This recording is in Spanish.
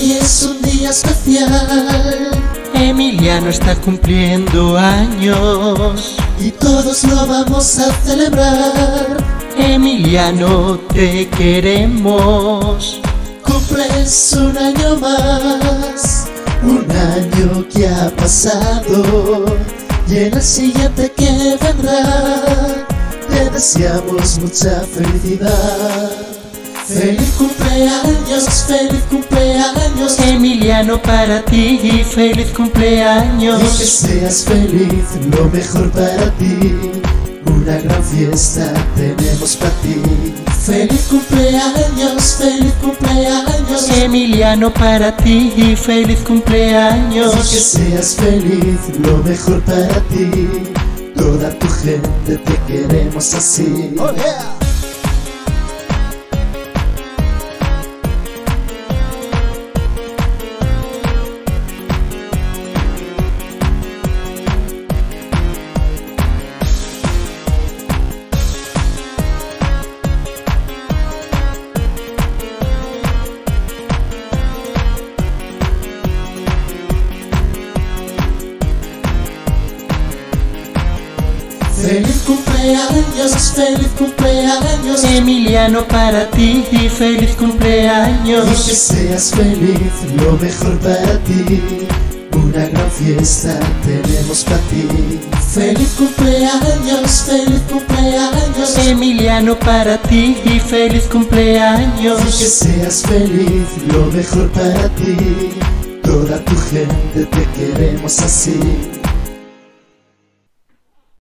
es un día especial. Emiliano está cumpliendo años y todos lo vamos a celebrar. Emiliano, te queremos. Cumples un año más, un año que ha pasado y en el siguiente que vendrá te deseamos mucha felicidad. Feliz cumpleaños, feliz cumpleaños. Emiliano para ti, feliz cumpleaños. Y que seas feliz, lo mejor para ti. Una gran fiesta tenemos para ti. Feliz cumpleaños, feliz cumpleaños. Emiliano para ti, feliz cumpleaños. Y que seas feliz, lo mejor para ti. Toda tu gente te queremos así. Oh, yeah. Feliz cumpleaños, feliz cumpleaños. Emiliano para ti, feliz cumpleaños. Y que seas feliz, lo mejor para ti. Una gran fiesta tenemos para ti. Feliz cumpleaños, feliz cumpleaños. Emiliano para ti, feliz cumpleaños. Y que seas feliz, lo mejor para ti. Toda tu gente te queremos así